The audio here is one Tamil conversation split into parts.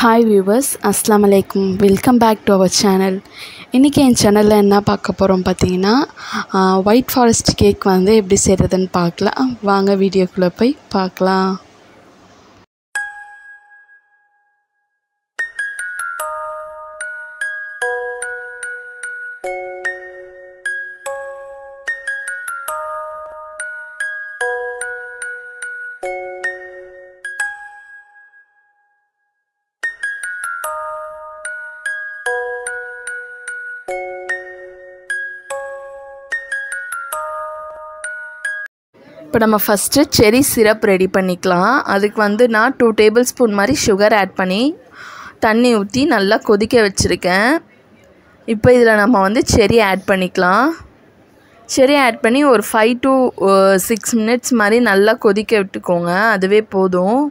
ஹாய் வியூவர்ஸ் அஸ்லாம் அலைக்கும் welcome back to our channel இன்றைக்கி என் சேனலில் என்ன பார்க்க போகிறோம் பார்த்தீங்கன்னா ஒயிட் ஃபாரஸ்ட் கேக் வந்து எப்படி செய்கிறதுன்னு பார்க்கலாம். வாங்க வீடியோக்குள்ளே போய் பார்க்கலாம். இப்போ நம்ம ஃபஸ்ட்டு செரி சிரப் ரெடி பண்ணிக்கலாம். அதுக்கு வந்து நான் டூ டேபிள் ஸ்பூன் மாதிரி சுகர் ஆட் பண்ணி தண்ணி ஊற்றி நல்லா கொதிக்க வச்சுருக்கேன். இப்போ இதில் நம்ம வந்து செரி ஆட் பண்ணிக்கலாம். செரி ஆட் பண்ணி ஒரு ஃபைவ் டு சிக்ஸ் மினிட்ஸ் மாதிரி நல்லா கொதிக்க விட்டுக்கோங்க. அதுவே போதும்.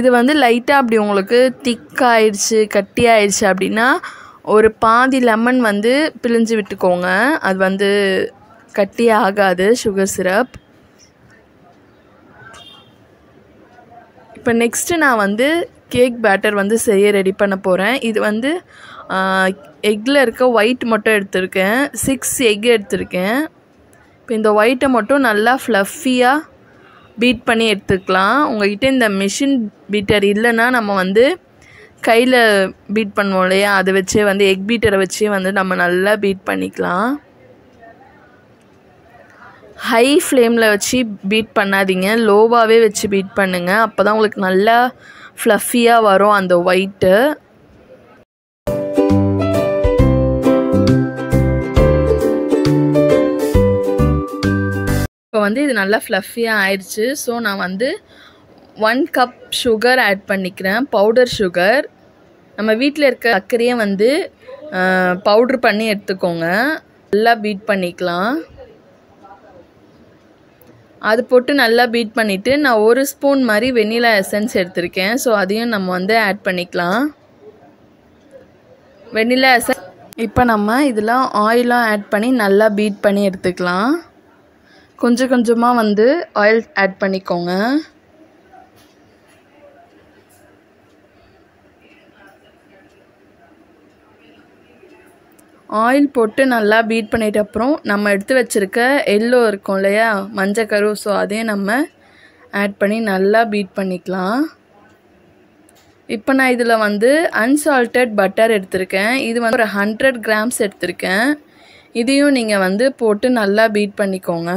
இது வந்து லைட்டாக அப்படி உங்களுக்கு திக் ஆயிடுச்சு கட்டி ஆயிடுச்சு அப்படின்னா ஒரு பாதி லெமன் வந்து பிழிஞ்சு விட்டுக்கோங்க. அது வந்து கட்டி ஆகாது சுகர் சிரப் இப்போ நெக்ஸ்ட்டு நான் வந்து கேக் பேட்டர் வந்து செய்ய ரெடி பண்ண போகிறேன் இது வந்து எக்கில் இருக்க ஒயிட் மட்டும் எடுத்திருக்கேன். சிக்ஸ் எக் எடுத்திருக்கேன். இப்போ இந்த ஒயிட்டை மட்டும் நல்லா ஃப்ளஃபியாக பீட் பண்ணி எடுத்துக்கலாம். உங்கள்கிட்ட இந்த மிஷின் பீட்டர் இல்லைன்னா நம்ம வந்து கையில் பீட் பண்ணுவோம் இல்லையா? அதை வச்சே வந்து எக் பீட்டரை வச்சே வந்து நம்ம நல்லா பீட் பண்ணிக்கலாம். ஹை ஃப்ளேமில் வச்சு பீட் பண்ணாதீங்க. லோவாகவே வச்சு பீட் பண்ணுங்கள் அப்போ தான் உங்களுக்கு நல்லா ஃப்ளஃபியாக வரும் அந்த ஒயிட்டு இப்போ வந்து இது நல்லா ஃப்ளஃபியாக ஆயிடுச்சு. ஸோ நான் வந்து ஒன் கப் சுகர் ஆட் பண்ணிக்கிறேன். பவுடர் சுகர் நம்ம வீட்டில் இருக்க சர்க்கரையை வந்து பவுட்ரு பண்ணி எடுத்துக்கோங்க. நல்லா பீட் பண்ணிக்கலாம். அது போட்டு நல்லா பீட் பண்ணிவிட்டு நான் ஒரு ஸ்பூன் மாதிரி வெண்ணிலா எசன்ஸ் எடுத்திருக்கேன். ஸோ அதையும் நம்ம வந்து ஆட் பண்ணிக்கலாம். வெண்ணிலா எசன்ஸ் இப்போ நம்ம இதெல்லாம் ஆயிலாம் ஆட் பண்ணி நல்லா பீட் பண்ணி எடுத்துக்கலாம். கொஞ்சம் கொஞ்சமாக வந்து ஆயில் ஆட் பண்ணிக்கோங்க. ஆயில் போட்டு நல்லா பீட் பண்ணிட்ட அப்புறம் நம்ம எடுத்து வச்சுருக்க எல்லோ இருக்கும் இல்லையா? மஞ்சள் கரு ஸோ அதையும் நம்ம ஆட் பண்ணி நல்லா பீட் பண்ணிக்கலாம். இப்போ நான் இதில் வந்து அன்சால்டட் பட்டர் எடுத்திருக்கேன். இது வந்து ஒரு ஹண்ட்ரட் கிராம்ஸ் எடுத்திருக்கேன். இதையும் நீங்கள் வந்து போட்டு நல்லா பீட் பண்ணிக்கோங்க.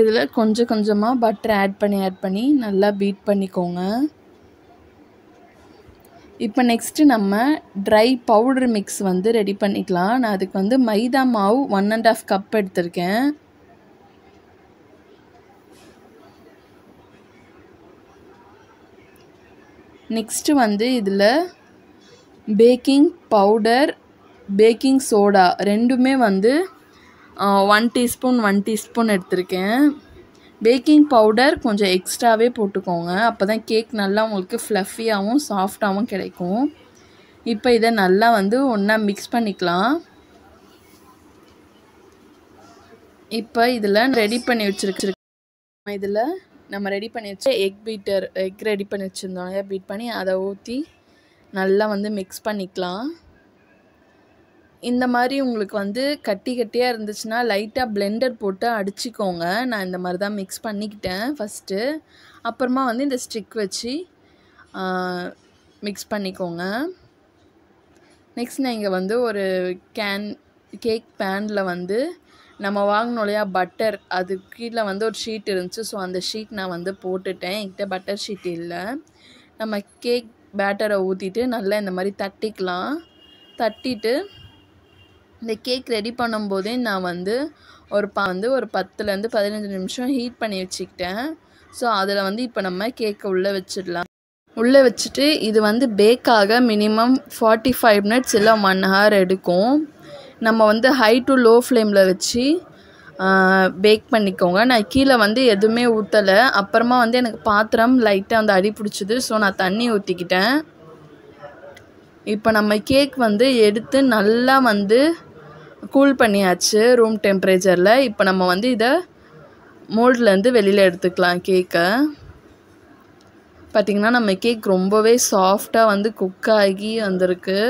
இதில் கொஞ்சம் கொஞ்சமாக பட்டர் ஆட் பண்ணி ஆட் பண்ணி நல்லா பீட் பண்ணிக்கோங்க. இப்போ நெக்ஸ்ட்டு நம்ம ட்ரை பவுடர் மிக்ஸ் வந்து ரெடி பண்ணிக்கலாம். நான் அதுக்கு வந்து மைதா மாவு ஒன் அண்ட் ஆஃப் கப் எடுத்திருக்கேன். நெக்ஸ்ட்டு வந்து இதில் பேக்கிங் பவுடர் பேக்கிங் சோடா ரெண்டுமே வந்து ஒன் டீஸ்பூன் ஒன் டீஸ்பூன் எடுத்திருக்கேன். பேக்கிங் பவுடர் கொஞ்சம் எக்ஸ்ட்ராவே போட்டுக்கோங்க. அப்போ தான் கேக் நல்லா உங்களுக்கு ஃப்ளஃபியாகவும் சாஃப்டாகவும் கிடைக்கும். இப்போ இதை நல்லா வந்து ஒன்றா மிக்ஸ் பண்ணிக்கலாம். இப்போ இதில் ரெடி பண்ணி வச்சுருக்க இதில் நம்ம ரெடி பண்ணி வச்ச எக் பீட்டர் எக் ரெடி பண்ணி வச்சுருந்தோம் பீட் பண்ணி அதை ஊற்றி நல்லா வந்து மிக்ஸ் பண்ணிக்கலாம். இந்த மாதிரி உங்களுக்கு வந்து கட்டி கட்டியாக இருந்துச்சுன்னா லைட்டாக பிளெண்டர் போட்டு அடிச்சிக்கோங்க. நான் இந்த மாதிரி தான் மிக்ஸ் பண்ணிக்கிட்டேன் ஃபஸ்ட்டு அப்புறமா வந்து இந்த ஸ்டிக் வச்சு மிக்ஸ் பண்ணிக்கோங்க. நெக்ஸ்ட் நான் இங்கே வந்து ஒரு கேன் கேக் பேனில் வந்து நம்ம வாங்கினோம் இல்லையா பட்டர் அது கீழே வந்து ஒரு ஷீட் இருந்துச்சு. ஸோ அந்த ஷீட் நான் வந்து போட்டுட்டேன். என்கிட்ட பட்டர் ஷீட் இல்லை. நம்ம கேக் பேட்டரை ஊற்றிட்டு நல்லா இந்த மாதிரி தட்டிக்கலாம். தட்டிட்டு இந்த கேக் ரெடி பண்ணும்போதே நான் வந்து ஒரு பா வந்து ஒரு பத்துலேருந்து பதினஞ்சு நிமிஷம் ஹீட் பண்ணி வச்சுக்கிட்டேன். ஸோ அதில் வந்து இப்போ நம்ம கேக்கை உள்ளே வச்சிடலாம். உள்ளே வச்சுட்டு இது வந்து பேக்காக மினிமம் ஃபார்ட்டி ஃபைவ் மினிட்ஸ் இல்லை ஒன் ஹவர் எடுக்கும். நம்ம வந்து ஹை டு லோ ஃப்ளேமில் வச்சு பேக் பண்ணிக்கோங்க. நான் கீழே வந்து எதுவுமே ஊற்றலை அப்புறமா வந்து எனக்கு பாத்திரம் லைட்டாக வந்து அடி பிடிச்சிது. ஸோ நான் தண்ணி ஊற்றிக்கிட்டேன் இப்போ நம்ம கேக் வந்து எடுத்து நல்லா வந்து கூல் பண்ணியாச்சு ரூம் டெம்ப்ரேச்சரில் இப்போ நம்ம வந்து இதை மோல்ட்லேருந்து வெளியில் எடுத்துக்கலாம் கேக்கை பார்த்திங்கன்னா நம்ம கேக் ரொம்பவே சாஃப்டாக வந்து குக் ஆகி வந்திருக்கு.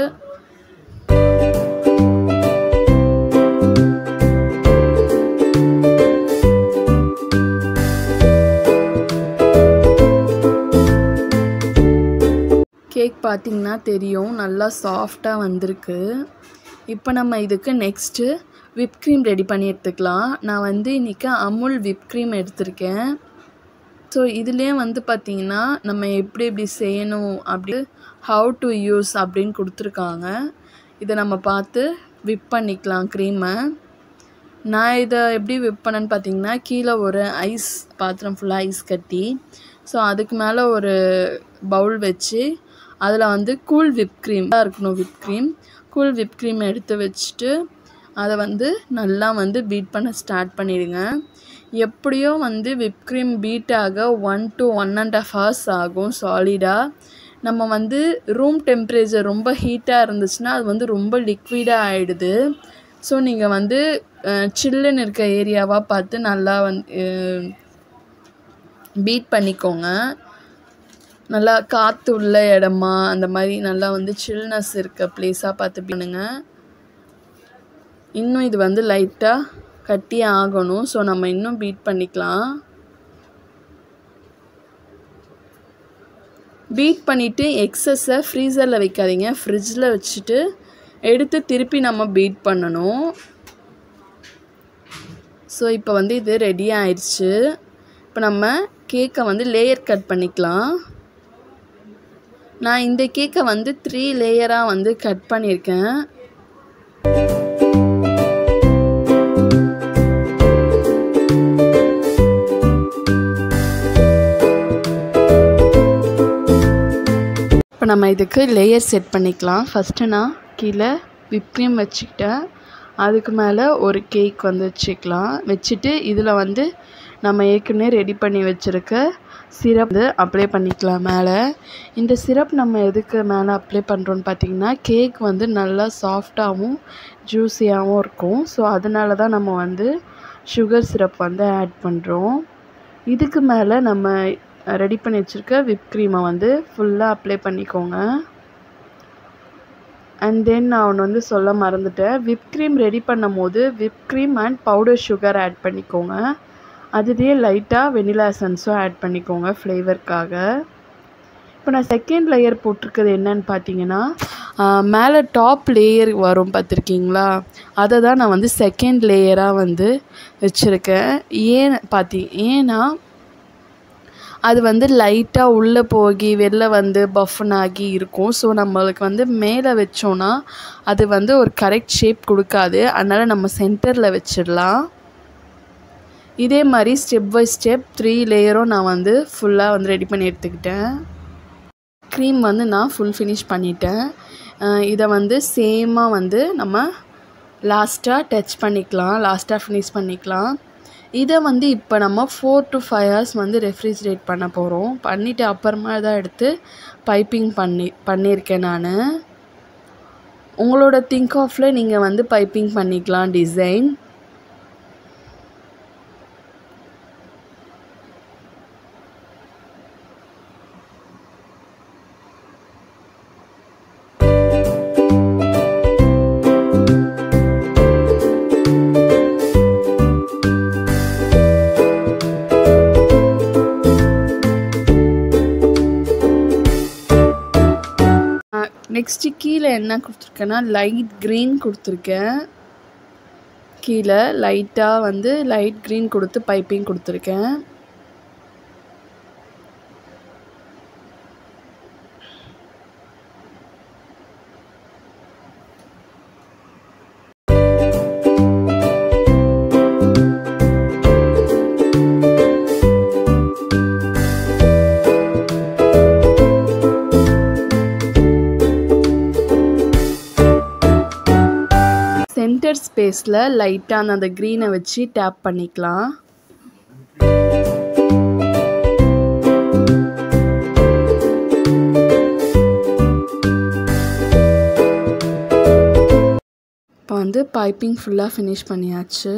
கேக் பார்த்திங்கன்னா தெரியும் நல்லா சாஃப்டாக வந்திருக்கு. இப்போ நம்ம இதுக்கு நெக்ஸ்ட்டு விப் க்ரீம் ரெடி பண்ணி எடுத்துக்கலாம். நான் வந்து இன்றைக்கி அமுல் விப் க்ரீம் எடுத்திருக்கேன். ஸோ இதுலேயே வந்து பார்த்திங்கன்னா நம்ம எப்படி எப்படி செய்யணும் அப்படி ஹவு டு யூஸ் அப்படின்னு கொடுத்துருக்காங்க. இதை நம்ம பார்த்து விப் பண்ணிக்கலாம் க்ரீமை நான் இதை எப்படி விப் பண்ணேன்னு பார்த்தீங்கன்னா கீழே ஒரு ஐஸ் பாத்திரம் ஃபுல்லாக ஐஸ் கட்டி ஸோ அதுக்கு மேலே ஒரு பவுல் வச்சு அதில் வந்து கூல் விப் க்ரீம் தான் இருக்கணும் whip cream cool whip cream எடுத்து வச்சுட்டு அதை வந்து நல்லா வந்து பீட் பண்ண ஸ்டார்ட் பண்ணிடுங்க. எப்படியோ வந்து விப் க்ரீம் பீட் ஆக one to one and half hours ஆகும் சாலிடாக நம்ம வந்து ரூம் டெம்பரேச்சர் ரொம்ப ஹீட்டாக இருந்துச்சுன்னா அது வந்து ரொம்ப லிக்விடாக ஆகிடுது ஸோ நீங்கள் வந்து சில்லுன்னு இருக்க ஏரியாவாக பார்த்து நல்லா வந்து பீட் பண்ணிக்கோங்க. நல்லா காற்று உள்ள இடமா அந்த மாதிரி நல்லா வந்து சில்னஸ் இருக்க ப்ளேஸாக பார்த்து பண்ணுங்க. இன்னும் இது வந்து லைட்டாக கட்டி ஆகணும். ஸோ நம்ம இன்னும் பீட் பண்ணிக்கலாம். பீட் பண்ணிவிட்டு எக்ஸஸை ஃப்ரீசரில் வைக்காதீங்க. ஃப்ரிட்ஜில் வச்சுட்டு எடுத்து திருப்பி நம்ம பீட் பண்ணணும். ஸோ இப்போ வந்து இது ரெடி ஆயிடுச்சு இப்போ நம்ம கேக்கை வந்து லேயர் கட் பண்ணிக்கலாம். நான் இந்த கேக்கை வந்து த்ரீ லேயராக வந்து கட் பண்ணியிருக்கேன். இப்போ நம்ம இதுக்கு லேயர் செட் பண்ணிக்கலாம். ஃபஸ்ட்டு நான் கீழே விப்கிரீம் வச்சுக்கிட்டேன். அதுக்கு மேலே ஒரு கேக் வந்து வச்சுக்கலாம். வச்சுட்டு இதில் வந்து நம்ம ஏற்கனவே ரெடி பண்ணி வச்சுருக்க சிரப் வந்து அப்ளை பண்ணிக்கலாம் மேலே. இந்த சிரப் நம்ம எதுக்கு மேலே அப்ளை பண்ணுறோன்னு பார்த்தீங்கன்னா கேக் வந்து நல்லா சாஃப்டாகவும் ஜூஸியாகவும் இருக்கும். ஸோ அதனால தான் நம்ம வந்து சுகர் சிரப் வந்து ஆட் பண்ணுறோம் இதுக்கு மேலே நம்ம ரெடி பண்ணி வச்சுருக்க விப் க்ரீமை வந்து ஃபுல்லாக அப்ளை பண்ணிக்கோங்க. அண்ட் தென் நான் ஒன்று வந்து சொல்ல மறந்துட்டேன். விப் க்ரீம் ரெடி பண்ணும் போது whip cream and powder sugar add பண்ணிக்கோங்க. அதுலேயே லைட்டாக வெனிலா எசன்ஸும் ஆட் பண்ணிக்கோங்க ஃப்ளேவருக்காக இப்போ நான் செகண்ட் லேயர் போட்டிருக்கிறது என்னன்னு பார்த்தீங்கன்னா மேலே டாப் லேயர் வரும் பார்த்துருக்கீங்களா அதை தான் நான் வந்து செகண்ட் லேயராக வந்து வச்சுருக்கேன். ஏன் பார்த்தி ஏன்னா அது வந்து லைட்டாக உள்ளே போகி வெளில வந்து பஃபன் ஆகி இருக்கும். ஸோ நம்மளுக்கு வந்து மேலே வச்சோன்னா அது வந்து ஒரு கரெக்ட் ஷேப் கொடுக்காது. அதனால் நம்ம சென்டரில் வச்சிடலாம். இதே மாதிரி ஸ்டெப் பை ஸ்டெப் த்ரீ லேயரும் நான் வந்து ஃபுல்லாக வந்து ரெடி பண்ணி எடுத்துக்கிட்டேன். க்ரீம் வந்து நான் ஃபுல் ஃபினிஷ் பண்ணிட்டேன். இதை வந்து சேமாக வந்து நம்ம லாஸ்ட்டாக டச் பண்ணிக்கலாம். லாஸ்ட்டாக ஃபினிஷ் பண்ணிக்கலாம். இதை வந்து இப்போ நம்ம ஃபோர் டு ஃபைவ் ஹவர்ஸ் வந்து ரெஃப்ரிஜிரேட் பண்ண போகிறோம் பண்ணிவிட்டு அப்புறமா தான் எடுத்து பைப்பிங் பண்ணி பண்ணியிருக்கேன் நான். உங்களோட திங்க் ஆஃபில் நீங்கள் வந்து பைப்பிங் பண்ணிக்கலாம் டிசைன் கீழே என்ன கொடுத்துருக்கேன்னா லைட் க்ரீன் கொடுத்துருக்கேன். கீழே லைட்டாக வந்து லைட் க்ரீன் கொடுத்து பைப்பிங் கொடுத்துருக்கேன். சென்டர் ஸ்பேஸில் லைட்டாக அந்த க்ரீனை வச்சு டேப் பண்ணிக்கலாம். இப்போ வந்து பைப்பிங் ஃபுல்லாக ஃபினிஷ் பண்ணியாச்சு.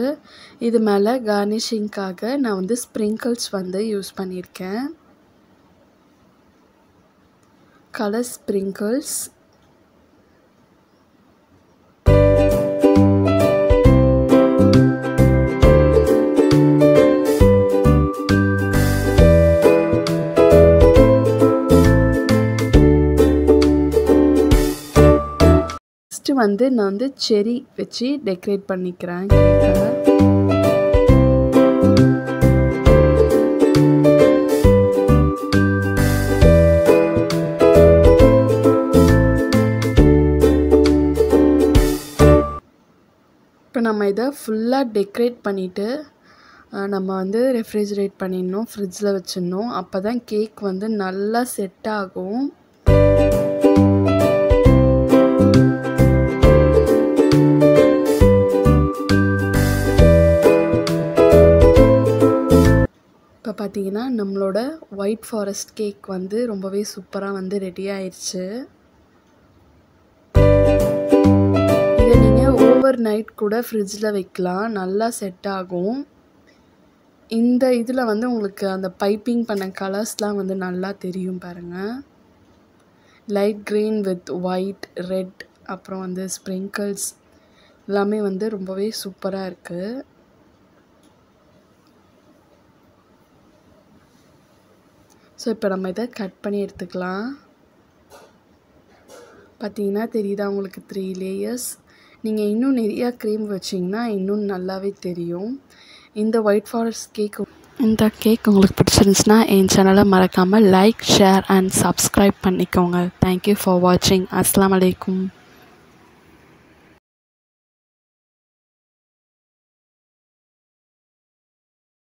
இது மேலே கார்னிஷிங்க்காக நான் வந்து ஸ்ப்ரிங்கிள்ஸ் வந்து யூஸ் பண்ணியிருக்கேன். கலர் ஸ்ப்ரிங்கிள்ஸ் வந்து நான் வந்து செரி வச்சு டெக்கரேட் பண்ணிக்கிறேன். கேக்கை இப்போ நம்ம இதை ஃபுல்லாக டெக்கரேட் பண்ணிவிட்டு நம்ம வந்து ரெஃப்ரிஜரேட் பண்ணிடணும் ஃப்ரிட்ஜில் வச்சிடணும். அப்போ தான் கேக் வந்து நல்லா செட் ஆகும். பார்த்தீங்கன்னா நம்மளோட ஒயிட் ஃபாரஸ்ட் கேக் வந்து ரொம்பவே சூப்பராக வந்து ரெடி ஆயிடுச்சு இதை நீங்கள் ஓவர் நைட் கூட ஃப்ரிட்ஜில் வைக்கலாம். நல்லா செட் ஆகும். இந்த இதில் வந்து உங்களுக்கு அந்த பைப்பிங் பண்ண கலர்ஸ்லாம் வந்து நல்லா தெரியும் பாருங்கள் light green with white red அப்புறம் வந்து ஸ்ப்ரிங்கிள்ஸ் எல்லாமே வந்து ரொம்பவே சூப்பராக இருக்குது ஸோ இப்போ நம்ம இதை கட் பண்ணி எடுத்துக்கலாம். பார்த்தீங்கன்னா தெரியுதா உங்களுக்கு த்ரீ லேயர்ஸ் நீங்கள் இன்னும் நிறையா க்ரீம் வச்சிங்கன்னா இன்னும் நல்லாவே தெரியும். இந்த ஒயிட் ஃபாரஸ்ட் கேக் இந்த கேக் உங்களுக்கு பிடிச்சிருந்துச்சுன்னா என் சேனலை மறக்காமல் லைக் ஷேர் அண்ட் சப்ஸ்கிரைப் பண்ணிக்கோங்க. தேங்க்யூ ஃபார் வாட்சிங் அஸ்லாம் வலைக்கும்